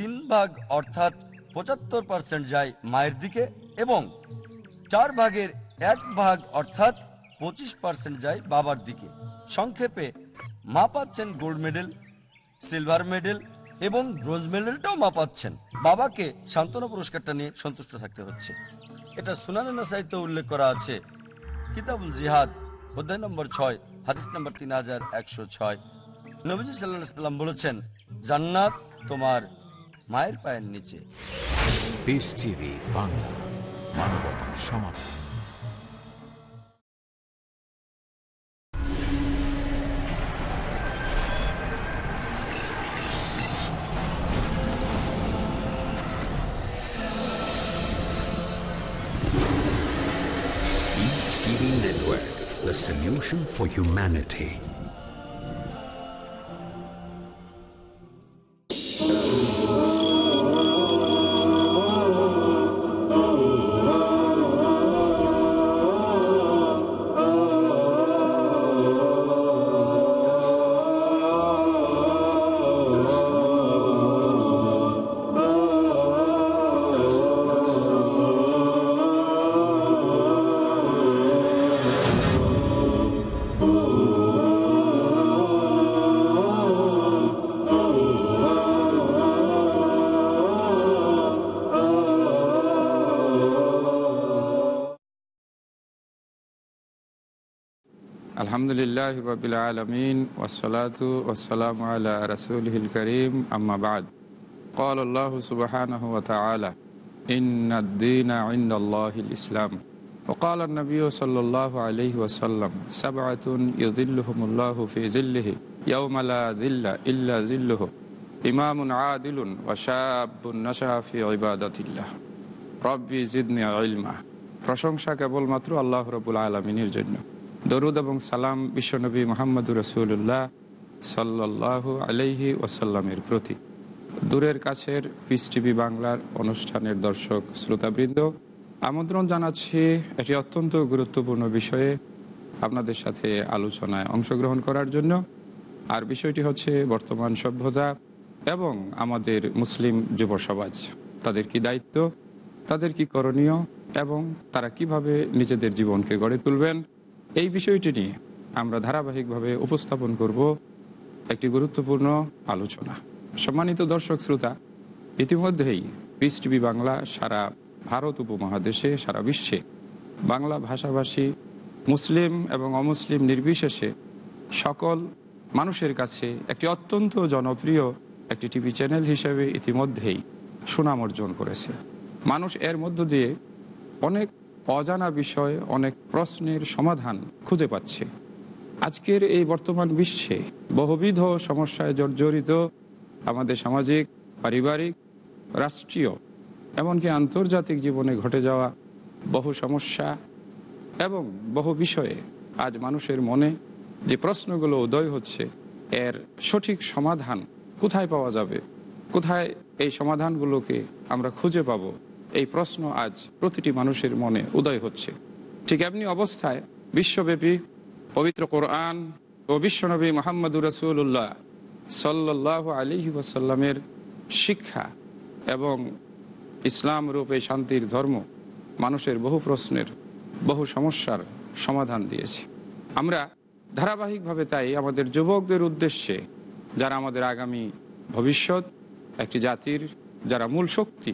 তিন ভাগ অর্থাৎ পঁচাত্তর পার্সেন্ট যায় মায়ের দিকে এবং চার ভাগের এক ভাগ অর্থাৎ পঁচিশ পার্সেন্ট যায় বাবার দিকে। সংক্ষেপে মা পাচ্ছেন গোল্ড মেডেল, সিলভার মেডেল এবং ব্রোঞ্জ মেডেলটাও মা পাচ্ছেন। বাবাকে সান্ত্বনা পুরস্কারটা নিয়ে সন্তুষ্ট থাকতে হচ্ছে। এটা সুনানা সাহিত্য উল্লেখ করা আছে। কিতাবুল জিহাদ, অধ্যায় নম্বর ছয়, হাদিস নম্বর তিন হাজার একশো ছয়। নবীজি সাল্লাহ সাল্লাম বলেছেন, জান্নাত তোমার মায়ের পায়ের নিচে পিস টিভি বাংলা মানবতার সমাধান Network, the solution for humanity. আলহামদুলিল্লাহ রবিল আলমিন ওসলাতু ওসালাম আলা রসুলহিল করিম আম্মা বাদ قال الله سبحانه وتعالى إن الدين عند الله الإسلام وقال النبي صلى الله عليه وسلم سبعة يظلهم الله في ظله يوم لا ظل إلا ظله إمام عادل وشاب نشأ في عبادة الله রব্বি জিদনি ইলমা প্রশংসা কেবলমাত্র আল্লাহ রবুল আলমিনের জন্য দরুদ এবং সালাম বিশ্বনবী মোহাম্মদুর রসুল্লাহ সাল্লাহ আলাইহি ওসাল্লামের প্রতি। দূরের কাছের পিস টিভি বাংলার অনুষ্ঠানের দর্শক, শ্রোতাবৃন্দ, আমন্ত্রণ জানাচ্ছি এটি অত্যন্ত গুরুত্বপূর্ণ বিষয়ে আপনাদের সাথে আলোচনায় অংশগ্রহণ করার জন্য। আর বিষয়টি হচ্ছে বর্তমান সভ্যতা এবং আমাদের মুসলিম যুব সমাজ। তাদের কি দায়িত্ব? তাদের কি করণীয়? এবং তারা কীভাবে নিজেদের জীবনকে গড়ে তুলবেন? এই বিষয়টি নিয়ে আমরা ধারাবাহিকভাবে উপস্থাপন করব একটি গুরুত্বপূর্ণ আলোচনা। সম্মানিত দর্শক শ্রোতা, ইতিমধ্যেই পিস টিভি বাংলা সারা ভারত উপমহাদেশে, সারা বিশ্বে বাংলা ভাষাভাষী, মুসলিম এবং অমুসলিম নির্বিশেষে সকল মানুষের কাছে একটি অত্যন্ত জনপ্রিয় একটি টিভি চ্যানেল হিসেবে ইতিমধ্যেই সুনাম অর্জন করেছে। মানুষ এর মধ্য দিয়ে অনেক অজানা বিষয় অনেক প্রশ্নের সমাধান খুঁজে পাচ্ছে। আজকের এই বর্তমান বিশ্বে বহুবিধ সমস্যায় জর্জরিত আমাদের সামাজিক, পারিবারিক, রাষ্ট্রীয়, এমনকি আন্তর্জাতিক জীবনে ঘটে যাওয়া বহু সমস্যা এবং বহু বিষয়ে আজ মানুষের মনে যে প্রশ্নগুলো উদয় হচ্ছে, এর সঠিক সমাধান কোথায় পাওয়া যাবে? কোথায় এই সমাধানগুলোকে আমরা খুঁজে পাব? এই প্রশ্ন আজ প্রতিটি মানুষের মনে উদয় হচ্ছে। ঠিক এমনি অবস্থায় বিশ্বব্যাপী পবিত্র কোরআন ও বিশ্বনবী মোহাম্মদুর রসুল্লাহ সাল্লাহ আলী ওয়াসাল্লামের শিক্ষা এবং ইসলাম রূপে শান্তির ধর্ম মানুষের বহু প্রশ্নের, বহু সমস্যার সমাধান দিয়েছে। আমরা ধারাবাহিকভাবে তাই আমাদের যুবকদের উদ্দেশ্যে, যারা আমাদের আগামী ভবিষ্যৎ, একটি জাতির, যারা মূল শক্তি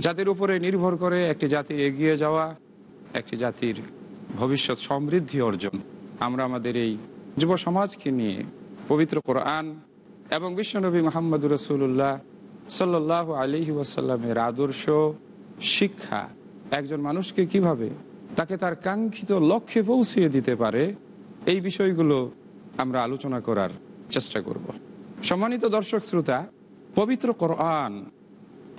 জাতির উপরে নির্ভর করে একটি জাতির এগিয়ে যাওয়া, একটি জাতির ভবিষ্যৎ সমৃদ্ধি অর্জন। আমরা আমাদের এই যুব সমাজকে নিয়ে পবিত্র কোরআন এবং বিশ্বনবী মোহাম্মদ রসুল্লাহ সাল্লাহ আলহি ওয়াসাল্লামের আদর্শ, শিক্ষা, একজন মানুষকে কীভাবে তাকে তার কাঙ্ক্ষিত লক্ষ্যে পৌঁছিয়ে দিতে পারে, এই বিষয়গুলো আমরা আলোচনা করার চেষ্টা করব। সম্মানিত দর্শক শ্রোতা, পবিত্র কোরআন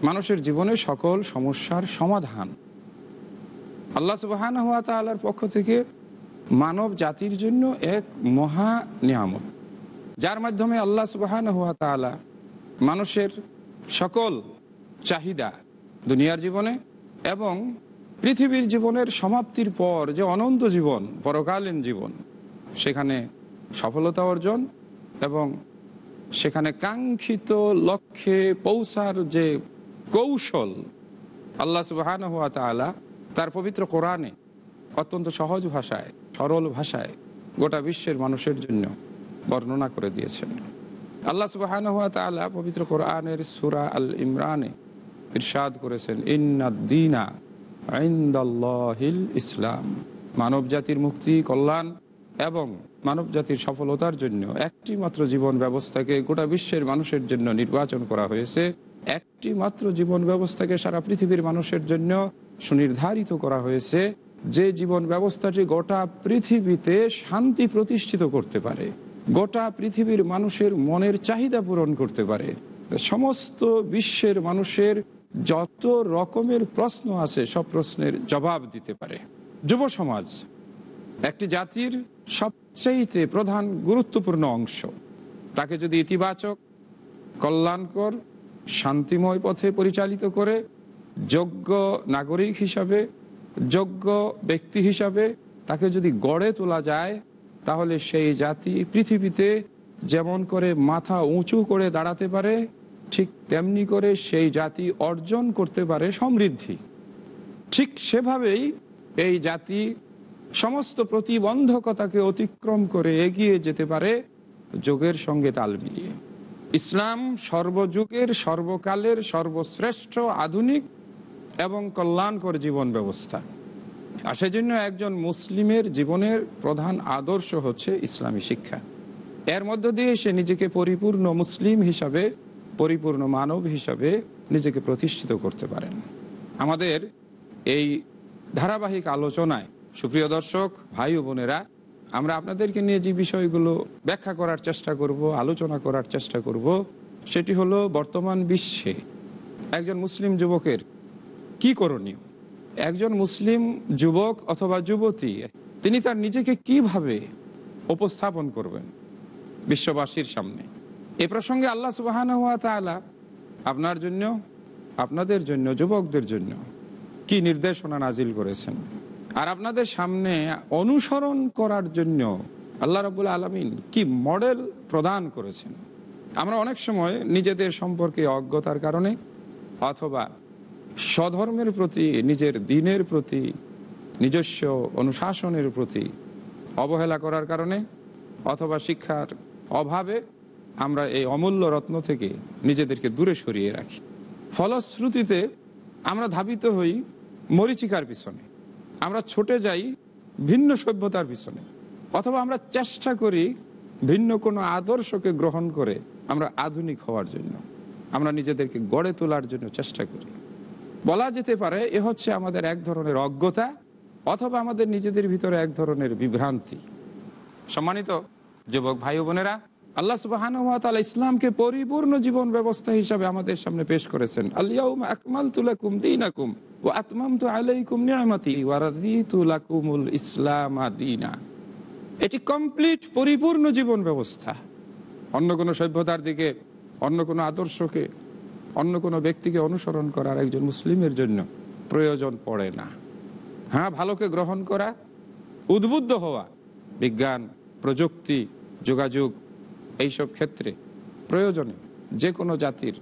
মানুষের জীবনে সকল সমস্যার সমাধান। আল্লাহ সুবাহান হাত তালার পক্ষ থেকে মানব জাতির জন্য এক মহা নিয়ামত, যার মাধ্যমে আল্লাহ সুবাহান হাত তালা মানুষের সকল চাহিদা দুনিয়ার জীবনে এবং পৃথিবীর জীবনের সমাপ্তির পর যে অনন্ত জীবন, পরকালীন জীবন, সেখানে সফলতা অর্জন এবং সেখানে কাঙ্ক্ষিত লক্ষ্যে পৌঁছার যে কৌশল আল্লাহ সুবাহান হুয়া তালা তার পবিত্র কোরআনে অত্যন্ত সহজ ভাষায়, সরল ভাষায় গোটা বিশ্বের মানুষের জন্য বর্ণনা করে দিয়েছেন। আল্লাহ সুবাহান হুয়া তালা পবিত্র কোরআনের সুরা আল ইমরানে ইরশাদ করেছেন ইন্নাদ্দিনা ইসলাম। মানব জাতির মুক্তি, কল্যাণ এবং মানব জাতির সফলতার জন্য একটি মাত্র জীবন ব্যবস্থাকে গোটা বিশ্বের মানুষের জন্য নির্বাচন করা হয়েছে। একটি মাত্র জীবন ব্যবস্থাকে সারা পৃথিবীর মানুষের জন্য সুনির্ধারিত করা হয়েছে যে জীবন ব্যবস্থাটি গোটা পৃথিবীতে শান্তি প্রতিষ্ঠিত করতে পারে, গোটা পৃথিবীর মানুষের মনের চাহিদা পূরণ করতে পারে। সমস্ত বিশ্বের মানুষের যত রকমের প্রশ্ন আছে সব প্রশ্নের জবাব দিতে পারে। যুব সমাজ একটি জাতির সবচাইতে প্রধান গুরুত্বপূর্ণ অংশ। তাকে যদি ইতিবাচক, কল্যাণকর, শান্তিময় পথে পরিচালিত করে, যোগ্য নাগরিক হিসাবে, যোগ্য ব্যক্তি হিসাবে তাকে যদি গড়ে তোলা যায়, তাহলে সেই জাতি পৃথিবীতে যেমন করে মাথা উঁচু করে দাঁড়াতে পারে, ঠিক তেমনি করে সেই জাতি অর্জন করতে পারে সমৃদ্ধি। ঠিক সেভাবেই এই জাতি সমস্ত প্রতিবন্ধকতাকে অতিক্রম করে এগিয়ে যেতে পারে যোগের সঙ্গে তাল মিলিয়ে। ইসলাম সর্বযুগের, সর্বকালের, সর্বশ্রেষ্ঠ, আধুনিক এবং কল্যাণকর জীবন ব্যবস্থা। আর সেজন্য একজন মুসলিমের জীবনের প্রধান আদর্শ হচ্ছে ইসলামী শিক্ষা। এর মধ্য দিয়ে সে নিজেকে পরিপূর্ণ মুসলিম হিসাবে, পরিপূর্ণ মানব হিসাবে নিজেকে প্রতিষ্ঠিত করতে পারেন। আমাদের এই ধারাবাহিক আলোচনায় সুপ্রিয় দর্শক, ভাই ও বোনেরা, আমরা আপনাদেরকে নিয়ে যে বিষয়গুলো ব্যাখ্যা করার চেষ্টা করব, আলোচনা করার চেষ্টা করব, সেটি হলো বর্তমান বিশ্বে একজন মুসলিম যুবকের কি করণীয়? একজন মুসলিম যুবক অথবা যুবতী, তিনি তার নিজেকে কীভাবে উপস্থাপন করবেন বিশ্ববাসীর সামনে? এ প্রসঙ্গে আল্লাহ সুবাহান হাত আপনার জন্য, আপনাদের জন্য, যুবকদের জন্য কি নির্দেশনা নাজিল করেছেন? আর আপনাদের সামনে অনুসরণ করার জন্য আল্লাহ রবুল আলমিন কি মডেল প্রদান করেছেন। আমরা অনেক সময় নিজেদের সম্পর্কে অজ্ঞতার কারণে অথবা স্বধর্মের প্রতি, নিজের দিনের প্রতি, নিজস্ব অনুশাসনের প্রতি অবহেলা করার কারণে অথবা শিক্ষার অভাবে আমরা এই অমূল্য রত্ন থেকে নিজেদেরকে দূরে সরিয়ে রাখি। ফলশ্রুতিতে আমরা ধাবিত হই মরিচিকার পিছনে। আমরা ছুটে যাই ভিন্ন সভ্যতার পিছনে। অথবা আমরা চেষ্টা করি ভিন্ন কোনো আদর্শকে গ্রহণ করে আমরা আধুনিক হওয়ার জন্য। আমরা নিজেদেরকে গড়ে তোলার জন্য চেষ্টা করি। বলা যেতে পারে, এ হচ্ছে আমাদের এক ধরনের অজ্ঞতা অথবা আমাদের নিজেদের ভিতরে এক ধরনের বিভ্রান্তি। সম্মানিত যুবক ভাই বোনেরা আল্লাহ সুবাহান ইসলামকে পরিপূর্ণ জীবন ব্যবস্থা হিসাবে আমাদের সামনে পেশ করেছেন। আলিয়াউম আকমাল তুলাকুম দিনাকুম ও আতমাম তু আলাইকুম নিয়ামতি ওয়ারাদিতু লাকুমুল ইসলাম দিনা। এটি কমপ্লিট পরিপূর্ণ জীবন ব্যবস্থা। অন্য কোনো সভ্যতার দিকে, অন্য কোনো আদর্শকে, অন্য কোনো ব্যক্তিকে অনুসরণ করার একজন মুসলিমের জন্য প্রয়োজন পড়ে না। হ্যাঁ ভালোকে গ্রহণ করা, উদ্বুদ্ধ হওয়া, বিজ্ঞান, প্রযুক্তি, যোগাযোগ এইসব ক্ষেত্রে প্রয়োজনে যে কোনো জাতির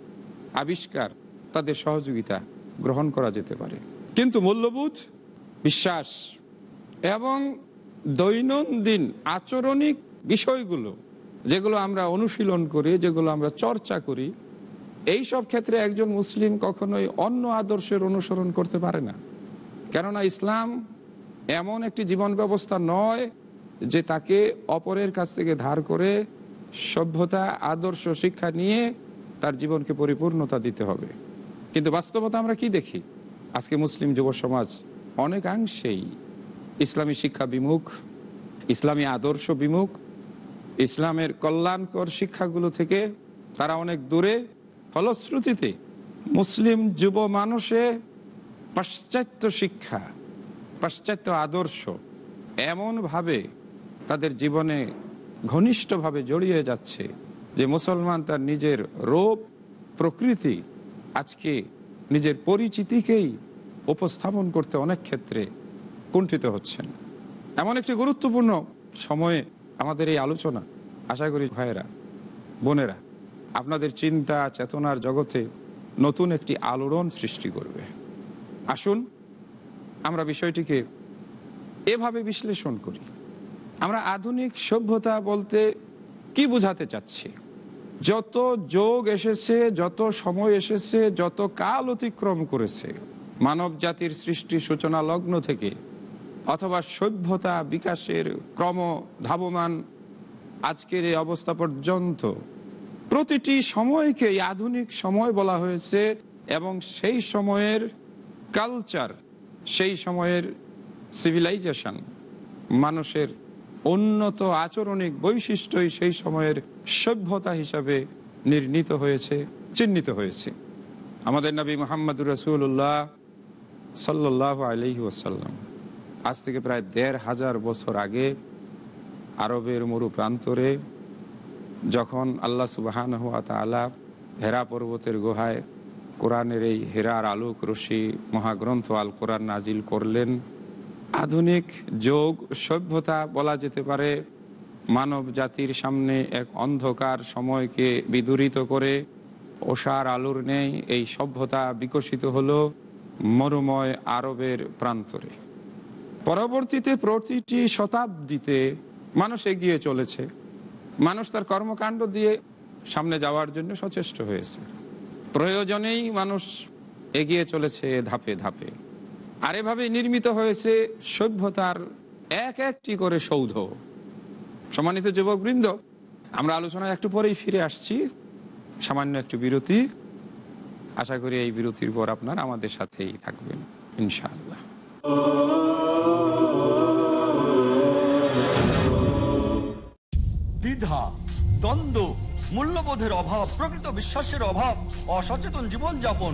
আবিষ্কার তাদের সহযোগিতা গ্রহণ করা যেতে পারে। কিন্তু মূল্যবোধ? বিশ্বাস এবং দৈনন্দিন আচরণিক বিষয়গুলো যেগুলো আমরা অনুশীলন করি যেগুলো আমরা চর্চা করি এই সব ক্ষেত্রে একজন মুসলিম কখনোই অন্য আদর্শের অনুসরণ করতে পারে না। কেননা ইসলাম এমন একটি জীবন ব্যবস্থা নয় যে তাকে অপরের কাছ থেকে ধার করে সভ্যতা, আদর্শ, শিক্ষা নিয়ে তার জীবনকে পরিপূর্ণতা দিতে হবে। কিন্তু বাস্তবতা আমরা কি দেখি? আজকে মুসলিম যুব সমাজ অনেকাংশেই ইসলামী শিক্ষা বিমুখ, ইসলামী আদর্শ বিমুখ, ইসলামের কল্যাণকর শিক্ষাগুলো থেকে তারা অনেক দূরে। ফলশ্রুতিতে মুসলিম যুব মানুষে পাশ্চাত্য শিক্ষা, পাশ্চাত্য আদর্শ এমনভাবে তাদের জীবনে ঘনিষ্ঠভাবে জড়িয়ে যাচ্ছে যে মুসলমান তার নিজের রূপ প্রকৃতি আজকে নিজের পরিচিতিকেই উপস্থাপন করতে অনেক ক্ষেত্রে কুণ্ঠিত হচ্ছেন। এমন একটি গুরুত্বপূর্ণ সময়ে আমাদের এই আলোচনা, আশা করি ভাইয়েরা, বোনেরা, আপনাদের চিন্তা, চেতনার জগতে নতুন একটি আলোড়ন সৃষ্টি করবে। আসুন আমরা বিষয়টিকে এভাবে বিশ্লেষণ করি। আমরা আধুনিক সভ্যতা বলতে কি বোঝাতে চাচ্ছি? যত যোগ এসেছে, যত সময় এসেছে, যত কাল অতিক্রম করেছে, মানব জাতির সৃষ্টি সূচনা লগ্ন থেকে, অথবা সভ্যতা বিকাশের ক্রম ধাবমান আজকের এই অবস্থা পর্যন্ত, প্রতিটি সময়কে আধুনিক সময় বলা হয়েছে এবং সেই সময়ের কালচার সেই সময়ের সিভিলাইজেশন মানুষের উন্নত আচরণিক বৈশিষ্ট্যই সেই সময়ের সভ্যতা হিসাবে নির্ণীত হয়েছে, চিহ্নিত হয়েছে। আমাদের নবী মোহাম্মদুর রসুল্লাহ সাল্লাহ আলহি ওসাল্লাম আজ থেকে প্রায় দেড় হাজার বছর আগে আরবের মরু প্রান্তরে যখন আল্লাহ সুবাহান হাত আলা হেরা পর্বতের গুহায় কোরআনের এই হেরার আলোক রশি মহাগ্রন্থ আল কোরআন নাজিল করলেন আধুনিক যোগ সভ্যতা বলা যেতে পারে। মানব জাতির সামনে এক অন্ধকার সময়কে বিদূরিত করে ওষার আলোর নেই এই সভ্যতা বিকশিত হলো মরুময় আরবের প্রান্তরে। পরবর্তীতে প্রতিটি শতাব্দীতে মানুষ এগিয়ে চলেছে। মানুষ তার কর্মকাণ্ড দিয়ে সামনে যাওয়ার জন্য সচেষ্ট হয়েছে। প্রয়োজনেই মানুষ এগিয়ে চলেছে ধাপে ধাপে। আর এভাবে নির্মিত হয়েছে সভ্যতার এক একটি করে সৌধ। সম্মানিত যুবকবৃন্দ, আমরা আলোচনায় একটু পরেই ফিরে আসছি। সামান্য একটু বিরতি। আশা করি এই বিরতির পর আপনার আমাদের সাথেই থাকবেন, ইনশাআল্লাহ। দ্বিধা, দ্বন্দ্ব, মূল্যবোধের অভাব, প্রকৃত বিশ্বাসের অভাব, অসচেতন জীবনযাপন।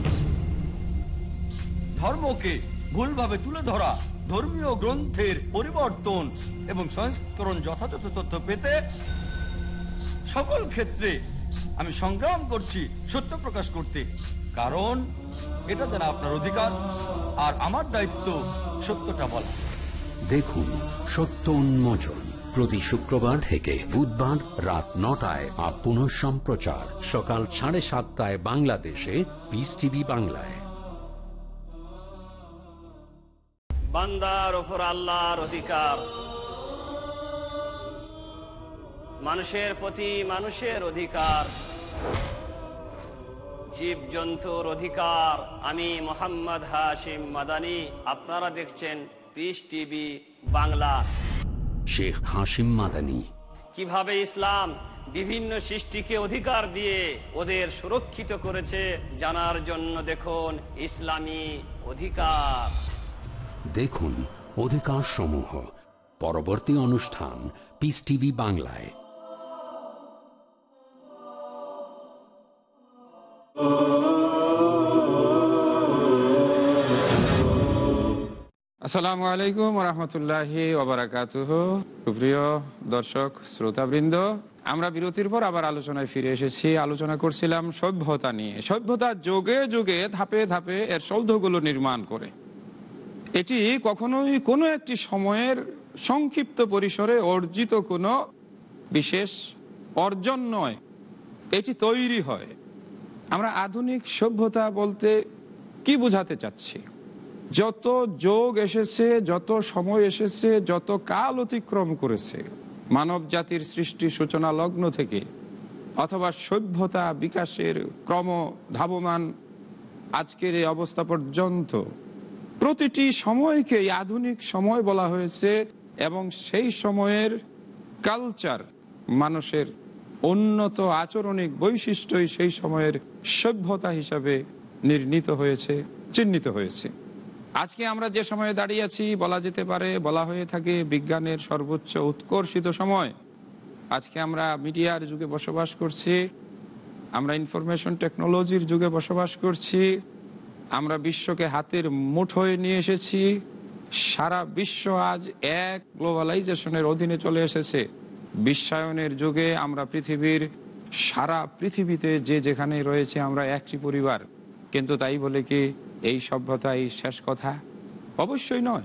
ধর্মকে ভুলভাবে তুলে ধরা, ধর্মীয় গ্রন্থের পরিবর্তন এবং সংস্করণ যথাযথ তথ্য পেতে সকল ক্ষেত্রে আমি সংগ্রাম করছি সত্য প্রকাশ করতে। কারণ এটা যেন আপনার অধিকার আর আমার দায়িত্ব সত্যটা বলা। দেখুন সত্য উন্মোচন প্রতি শুক্রবার থেকে বুধবার রাত নটায় আর পুনঃ সম্প্রচার সকাল সাড়ে সাতটায় বাংলাদেশে পিস টিভি বাংলায়। বান্দার ওপর আল্লাহর অধিকার। মানুষের প্রতি মানুষের অধিকার। জীব জন্তুর অধিকার। আমি মোহাম্মদ হাশিম মাদানি আপনারা দেখছেন পিস টিভি বাংলা। শেখ হাসিম মাদানি। কীভাবে ইসলাম বিভিন্ন সৃষ্টিকে অধিকার দিয়ে ওদের সুরক্ষিত করেছে জানার জন্য দেখুন ইসলামী অধিকার। দেখুন অধিকার সমূহ পরবর্তী অনুষ্ঠান পিস টিভি বাংলায়। আসসালামু আলাইকুম রহমতুল্লাহি ওবরাকাতুহ। সুপ্রিয় দর্শক, শ্রোতাবৃন্দ, আমরা বিরতির পর আবার আলোচনায় ফিরে এসেছি। আলোচনা করছিলাম সভ্যতা নিয়ে। সভ্যতা যোগে যোগে ধাপে ধাপে এর সৌধগুলো নির্মাণ করে। এটি কখনোই কোনো একটি সময়ের সংক্ষিপ্ত পরিসরে অর্জিত কোনো বিশেষ অর্জন নয়। এটি তৈরি হয়। আমরা আধুনিক সভ্যতা বলতে কি বোঝাতে চাচ্ছি? যত যোগ এসেছে, যত সময় এসেছে, যত কাল অতিক্রম করেছে, মানব জাতির সৃষ্টি সূচনা লগ্ন থেকে, অথবা সভ্যতা বিকাশের ক্রম ধাবমান আজকের এই অবস্থা পর্যন্ত প্রতিটি সময়কে আধুনিক সময় বলা হয়েছে এবং সেই সময়ের কালচার মানুষের উন্নত আচরণিক বৈশিষ্ট্যই সেই সময়ের সভ্যতা হিসাবে নির্ণীত হয়েছে, চিহ্নিত হয়েছে। আজকে আমরা যে সময়ে দাঁড়িয়ে আছি, বলা যেতে পারে, বলা হয়ে থাকে বিজ্ঞানের সর্বোচ্চ উৎকর্ষিত সময়। আজকে আমরা মিডিয়ার যুগে বসবাস করছি, আমরা ইনফরমেশন টেকনোলজির যুগে বসবাস করছি আমরা বিশ্বকে হাতের মুঠোয় নিয়ে এসেছি। সারা বিশ্ব আজ এক গ্লোবালাইজেশনের অধীনে চলে এসেছে। বিশ্বায়নের যুগে আমরা পৃথিবীর সারা পৃথিবীতে যে যেখানে রয়েছে আমরা একটি পরিবার। কিন্তু তাই বলে কি এই সভ্যতাই শেষ কথা? অবশ্যই নয়।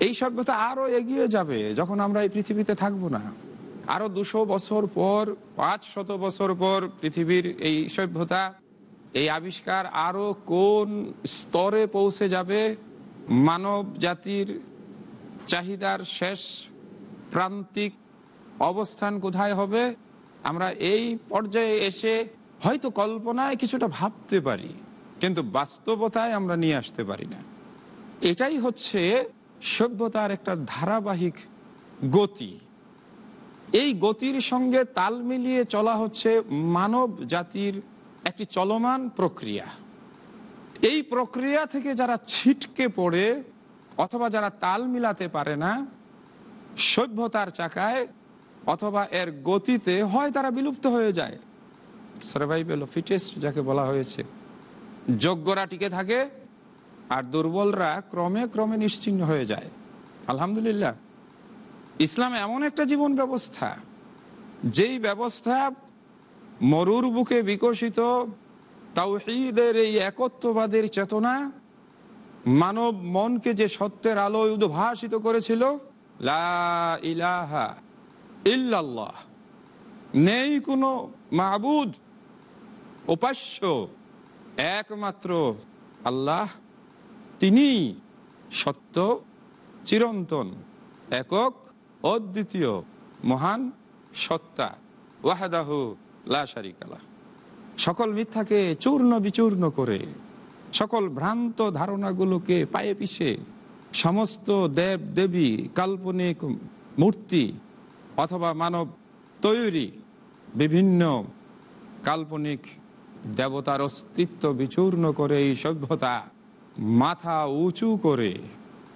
এই সভ্যতা আরও এগিয়ে যাবে যখন আমরা এই পৃথিবীতে থাকব না। আরও দুশো বছর পর পাঁচ শত বছর পর পৃথিবীর এই সভ্যতা এই আবিষ্কার আরও কোন স্তরে পৌঁছে যাবে? মানব জাতির চাহিদার শেষ প্রান্তিক অবস্থান কোথায় হবে? আমরা এই পর্যায়ে এসে হয়তো কল্পনায় কিছুটা ভাবতে পারি, কিন্তু বাস্তবতায় আমরা নিয়ে আসতে পারি না। এটাই হচ্ছে সভ্যতার একটা ধারাবাহিক গতি। এই গতির সঙ্গে তাল মিলিয়ে চলা হচ্ছে মানব জাতির একটি চলমান প্রক্রিয়া। এই প্রক্রিয়া থেকে যারা ছিটকে পড়ে অথবা যারা তাল মিলাতে পারে না, সভ্যতার চাকায় অথবা এর গতিতে হয় তারা বিলুপ্ত হয়ে যায়। সার্ভাইভেল ফিটেস্ট যাকে বলা হয়েছে। যোগ্যরা টিকে থাকে আর দুর্বলরা ক্রমে ক্রমে নিশ্চিহ্ন হয়ে যায়। আলহামদুলিল্লাহ। ইসলাম এমন একটা জীবন ব্যবস্থা, যেই ব্যবস্থা মরুর বুকে বিকশিত তাওহীদের এই একত্ববাদের চেতনা মানব মনকে যে সত্যের আলোয় উদ্ভাসিত করেছিল ইলাহা ইল্লাল্লাহ। নেই কোনো মাহবুদ উপাস্য, একমাত্র আল্লাহ। তিনি সত্য, চিরন্তন, একক, অদ্বিতীয়, মহান সত্তা। ওয়াহাদাহু লা শারিকালা সকল মিথ্যাকে চূর্ণ বিচূর্ণ করে, সকল ভ্রান্ত ধারণাগুলোকে পায়ে পিষে, সমস্ত দেব দেবী কাল্পনিক মূর্তি অথবা মানব তৈরি বিভিন্ন কাল্পনিক দেবতার অস্তিত্ব বিচূর্ণ করে, এই সভ্যতা মাথা উঁচু করে,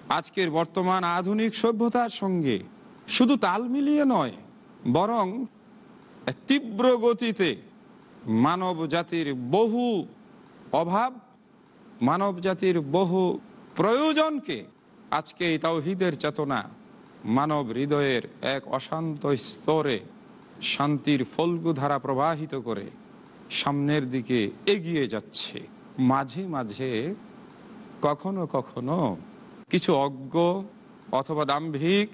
আজকের বর্তমান আধুনিক সভ্যতার সঙ্গে শুধু তাল মিলিয়ে নয়, বরং তীব্র গতিতে মানব জাতির বহু অভাব, মানব জাতির বহু প্রয়োজনকে আজকে এই তাওহিদের চেতনা মানব হৃদয়ের এক অশান্ত স্তরে শান্তির ফল্গু ধারা প্রবাহিত করে সামনের দিকে এগিয়ে যাচ্ছে। মাঝে মাঝে কখনো কখনো কিছু অজ্ঞ অথবা দাম্ভিক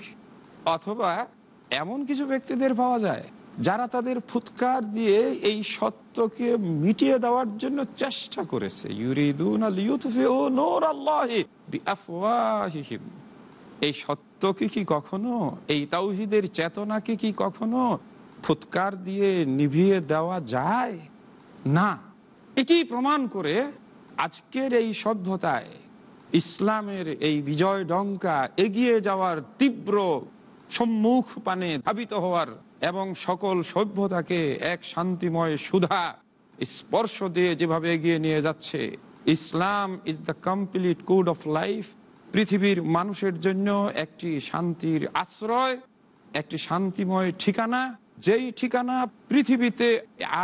অথবা এমন কিছু ব্যক্তিদের পাওয়া যায় যারা তাদের ফুৎকার দিয়ে এই সত্যকে মিটিয়ে দেওয়ার জন্য চেষ্টা করেছে। এই সত্যকে কি কখনো, এই তাওহিদের চেতনাকে কি কখনো ফুৎকার দিয়ে নিভিয়ে দেওয়া যায়? না। এটি প্রমাণ করে আজকের এই সভ্যতায় ইসলামের এই বিজয় ডঙ্কা এগিয়ে যাওয়ার তীব্র সম্মুখ পানে ধাবিত হওয়ার এবং সকল সভ্যতাকে এক শান্তিময় সুধা, স্পর্শ দিয়ে যেভাবে এগিয়ে নিয়ে যাচ্ছে, Islam is the complete code of life পৃথিবীর মানুষের জন্য একটি শান্তির আশ্রয়, একটি শান্তিময় ঠিকানা, যেই ঠিকানা পৃথিবীতে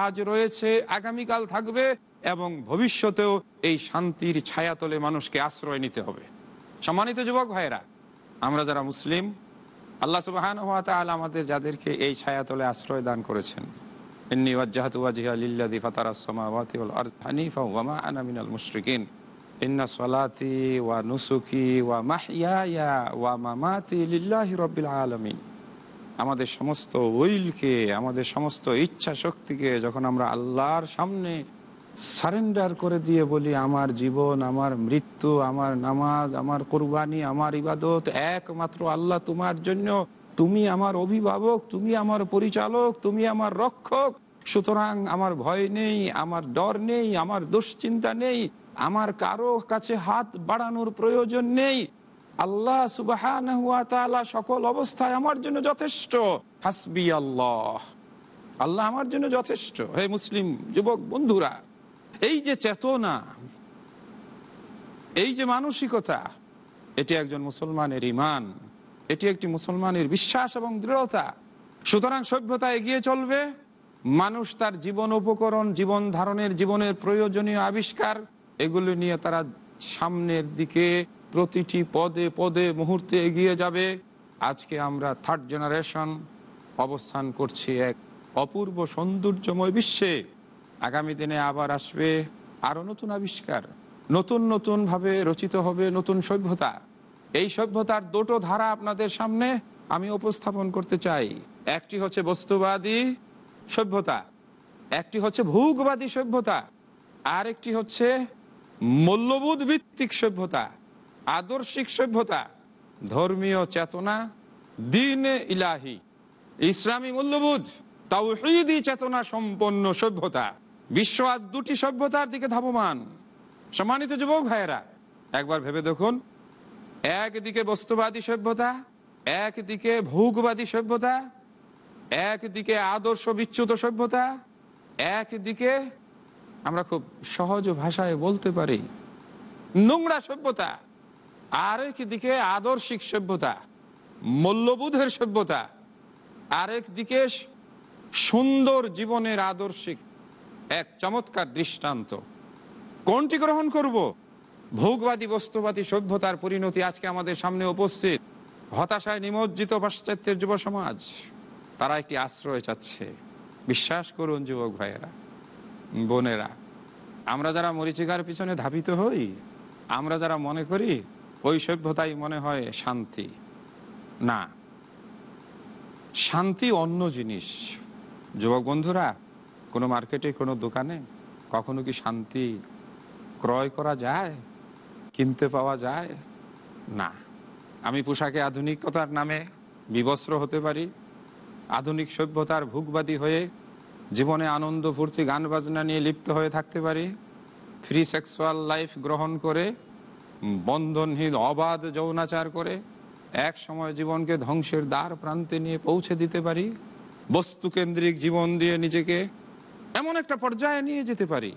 আজ রয়েছে, আগামীকাল থাকবে এবং ভবিষ্যতেও এই শান্তির ছায়াতলে মানুষকে আশ্রয় নিতে হবে। সম্মানিত যুবক ভাইরা আমরা যারা মুসলিম আল্লাহ সুবাহান ওয়া তাআলা আমাদের যাদেরকে এই ছায়াতলে আশ্রয় দান করেছেন। হানিফা মুশরিকিন। ইন্না সলাতি ওয়া নুসুকি ওয়া ওয়া আমাদের সমস্ত উইলকে, আমাদের সমস্ত ইচ্ছা শক্তিকে যখন আমরা আল্লাহর সামনে সারেন্ডার করে দিয়ে বলি, আমার জীবন, আমার মৃত্যু, আমার নামাজ, আমার কোরবানি, আমার ইবাদত, একমাত্র আল্লাহ তোমার জন্য। তুমি আমার অভিভাবক, তুমি আমার পরিচালক, তুমি আমার রক্ষক। সুতরাং আমার ভয় নেই, আমার ডর নেই, আমার দুশ্চিন্তা নেই, আমার কারও কাছে হাত বাড়ানোর প্রয়োজন নেই। আল্লাহ সুবাহ সকল অবস্থায় আমার জন্য যথেষ্ট। হাসবি আল্লাহ। আল্লাহ আমার জন্য যথেষ্ট। হে মুসলিম যুবক বন্ধুরা এই যে চেতনা, এই যে মানসিকতা, এটি একজন মুসলমানের ইমান এটি একটি মুসলমানের বিশ্বাস এবং দৃঢ়তা। সুতরাং সভ্যতা এগিয়ে চলবে, মানুষ তার জীবন উপকরণ, জীবন ধারণের, জীবনের প্রয়োজনীয় আবিষ্কার, এগুলি নিয়ে তারা সামনের দিকে প্রতিটি পদে পদে, মুহূর্তে এগিয়ে যাবে। আজকে আমরা থার্ড জেনারেশন অবস্থান করছি এক অপূর্ব সৌন্দর্যময় বিশ্বে। আগামী দিনে আবার আসবে আরও নতুন আবিষ্কার, নতুন নতুন ভাবে রচিত হবে নতুন সভ্যতা। এই সভ্যতার দুটো ধারা আপনাদের সামনে আমি উপস্থাপন করতে চাই। একটি হচ্ছে বস্তুবাদী সভ্যতা, একটি হচ্ছে ভূগবাদী সভ্যতা আর একটি হচ্ছে মূল্যবোধ ভিত্তিক সভ্যতা, আদর্শিক সভ্যতা, ধর্মীয় চেতনা, দিন ইলাহি, ইসলামী মূল্যবোধ, তাওহীদি চেতনা সম্পন্ন সভ্যতা। বিশ্ব আজ দুটি সভ্যতার দিকে ধাবমান। সম্মানিত যুবক ভাইয়েরা, একবার ভেবে দেখুন, একদিকে বস্তুবাদী সভ্যতা, একদিকে ভোগবাদী সভ্যতা, একদিকে আদর্শ বিচ্যুত সভ্যতা, একদিকে আমরা খুব সহজ ভাষায় বলতে পারি, নোংরা সভ্যতা আরেক দিকে আদর্শিক সভ্যতা, মূল্যবোধের সভ্যতা আরেক দিকে সুন্দর জীবনের আদর্শিক এক চমৎকার দৃষ্টান্ত। কোনটি গ্রহণ করব? ভোগবাদী, বস্তুবাদী সভ্যতার পরিণতি আজকে আমাদের সামনে উপস্থিত। হতাশায় নিমজ্জিত পাশ্চাত্যের যুব সমাজ। তারা একটি আশ্রয় চাচ্ছে। বিশ্বাস করুন যুবক ভাইয়েরা, বোনেরা, আমরা যারা মরিচিকার পিছনে ধাবিত হই, আমরা যারা মনে করি ওই সভ্যতাই মনে হয় শান্তি। না, শান্তি অন্য জিনিস। যুবক বন্ধুরা কোনো মার্কেটে, কোনো দোকানে কখনো কি শান্তি ক্রয় করা যায়? কিনতে পাওয়া যায়? না। আমি পোশাকে আধুনিকতার নামে বিবস্ত্র হতে পারি, আধুনিক সভ্যতার ভুগবাদী হয়ে জীবনে আনন্দ, ফুর্তি, গান বাজনা নিয়ে লিপ্ত হয়ে থাকতে পারি, ফ্রি সেক্সুয়াল লাইফ গ্রহণ করে, বন্ধনহীন, অবাধ যৌনাচার করে, এক সময় জীবনকে ধ্বংসের দ্বার প্রান্তে নিয়ে পৌঁছে দিতে পারি, বস্তুকেন্দ্রিক জীবন দিয়ে নিজেকে এমন একটা পর্যায়ে নিয়ে যেতে পারি।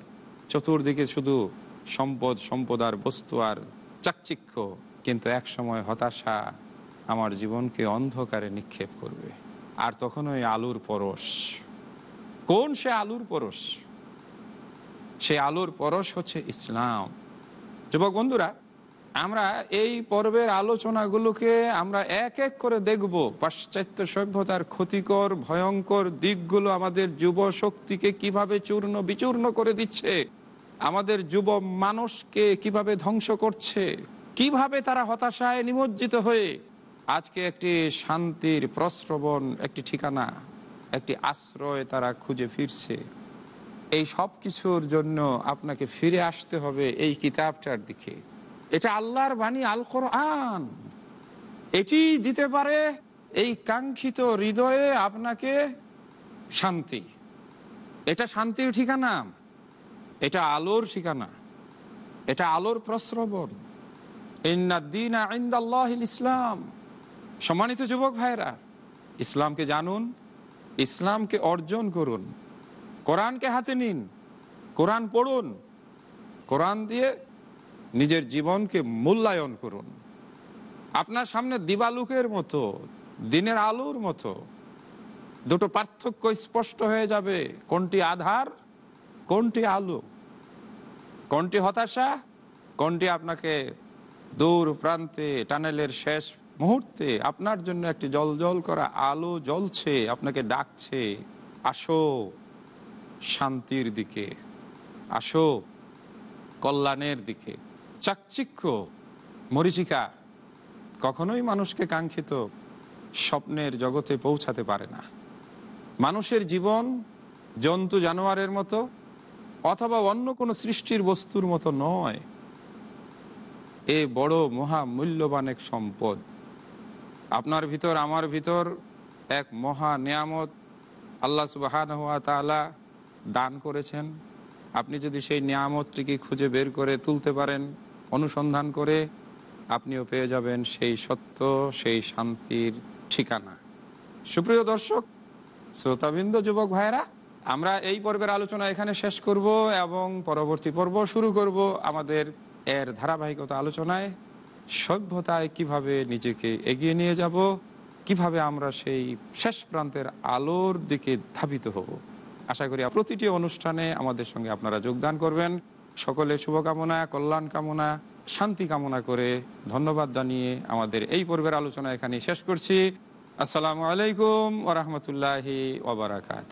চতুর্দিকে শুধু সম্পদ সম্পদ আর বস্তু আর চাকচিক্য, কিন্তু এক সময় হতাশা আমার জীবনকে অন্ধকারে নিক্ষেপ করবে। আর তখন ওই আলুর পরশ। কোন সে আলুর পরশ? সে আলুর পরশ হচ্ছে ইসলাম। যুবক বন্ধুরা আমরা এই পর্বের আলোচনাগুলোকে আমরা এক এক করে দেখব। পাশ্চাত্য সভ্যতার ক্ষতিকর, ভয়ঙ্কর দিকগুলো আমাদের যুব শক্তিকে কীভাবে চূর্ণ বিচূর্ণ করে দিচ্ছে? আমাদের যুব মানুষকে কীভাবে ধ্বংস করছে? কীভাবে তারা হতাশায় নিমজ্জিত হয়ে? আজকে একটি শান্তির প্রশ্রবণ একটি ঠিকানা, একটি আশ্রয় তারা খুঁজে ফিরছে। এই সব কিছুর জন্য আপনাকে ফিরে আসতে হবে এই কিতাবটার দিকে। এটা আল্লাহর বাণী আল কোরআন এটি দিতে পারে এই কাঙ্ক্ষিত হৃদয়ে আপনাকে শান্তি। এটা শান্তির ঠিকানা। এটা আলোর ঠিকানা। এটা আলোর প্রশ্রবণ ইসলাম। সম্মানিত যুবক ভাইরা ইসলামকে জানুন, ইসলামকে অর্জন করুন। কোরআনকে হাতে নিন, কোরআন পড়ুন। কোরআন দিয়ে নিজের জীবনকে মূল্যায়ন করুন। আপনার সামনে দিবালুকের মতো, দিনের আলোর মতো, দুটো পার্থক্য স্পষ্ট হয়ে যাবে। কোনটি আধার, কোনটি আলো? কোনটি হতাশা, কোনটি আপনাকে দূর প্রান্তে, টানেলের শেষ মুহূর্তে আপনার জন্য একটি জল জল করা আলো জ্বলছে, আপনাকে ডাকছে, আসো শান্তির দিকে, আসো কল্যাণের দিকে। চাকচিক্য, মরিচিকা, কখনোই মানুষকে কাঙ্ক্ষিত স্বপ্নের জগতে পৌঁছাতে পারে না। মানুষের জীবন জন্তু জানোয়ারের মতো অথবা অন্য কোনো সৃষ্টির বস্তুর মতো নয়। এ বড় মহা মূল্যবান এক সম্পদ। আপনার ভিতর, আমার ভিতর এক মহা নিয়ামত আল্লাহ সুবাহ দান করেছেন। আপনি যদি সেই নিয়ামতটিকে খুঁজে বের করে তুলতে পারেন অনুসন্ধান করে আপনিও পেয়ে যাবেন সেই সত্য, সেই শান্তির ঠিকানা। সুপ্রিয় দর্শক, শ্রোতাবৃন্দ, যুবক ভাইরা আমরা এই পর্বের আলোচনা এখানে শেষ করব এবং পরবর্তী পর্ব শুরু করব আমাদের এর ধারাবাহিকতা আলোচনায়। সভ্যতায় কীভাবে নিজেকে এগিয়ে নিয়ে যাব, কীভাবে আমরা সেই শেষ প্রান্তের আলোর দিকে ধাবিত হব। আশা করি প্রতিটি অনুষ্ঠানে আমাদের সঙ্গে আপনারা যোগদান করবেন। সকলে শুভকামনা কল্যাণ কামনা, শান্তি কামনা করে ধন্যবাদ জানিয়ে আমাদের এই পর্বের আলোচনা এখানে শেষ করছি। আসসালামু আলাইকুম ওরহমতুল্লাহি ওবরাকাত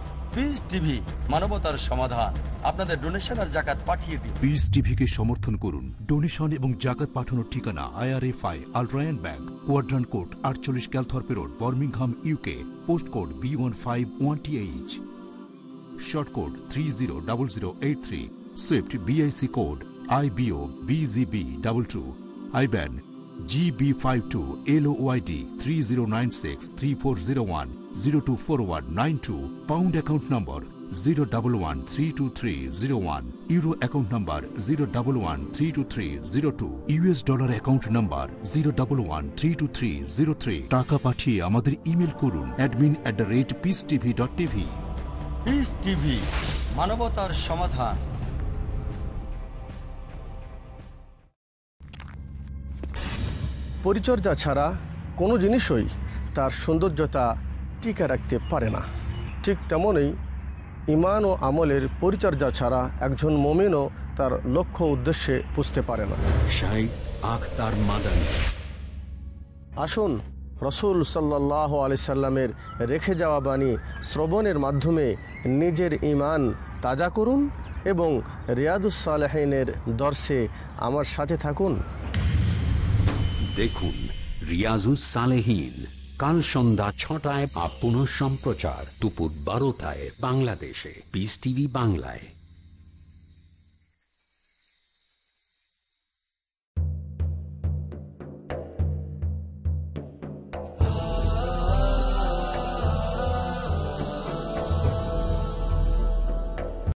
পিস টিভি মানবতার সমাধান। আপনাদের ডোনেশন আর জাকাত পাঠিয়ে দিন। পিস টিভিকে সমর্থন করুন। ডোনেশন এবং জাকাত পাঠানোর ঠিকানা IRFI Al Rayan bank Quadrant court আটচল্লিশ Calthorpe road Birmingham UK post code B one five one T H sort code three zero double zero eight three swift BIC code I BO BGB double two IBAN GB five two L YD three zero nine six three four zero one zero two four one nine two pound account number zero double one three two three zero one euro account number zero double one three two three zero two US dollar account number zero double one three two three zero three টাকা পাঠিয়ে আমাদের email করুন admin at the rate Peace TV dot TV Peace TV মানবতার সমাধান। পরিচর্যা ছাড়া কোনো জিনিসই তার সৌন্দর্যতা টিকে রাখতে পারে না। ঠিক তেমনই ইমান ও আমলের পরিচর্যা ছাড়া একজন মমিনও তার লক্ষ্য উদ্দেশ্যে বুঝতে পারে না। আখতার মাদানী। আসুন রসুল সাল্লাহ আলি সাল্লামের রেখে যাওয়া বাণী শ্রবণের মাধ্যমে নিজের ইমান তাজা করুন এবং রিয়াদুসালেহিনের দর্শে আমার সাথে থাকুন। দেখুন রিয়াজুস সালেহীন। কাল সন্ধ্যা ছটায় আপ সম্প্রচার দুপুর বারোটায় বাংলাদেশে। পিস টিভি বাংলায়।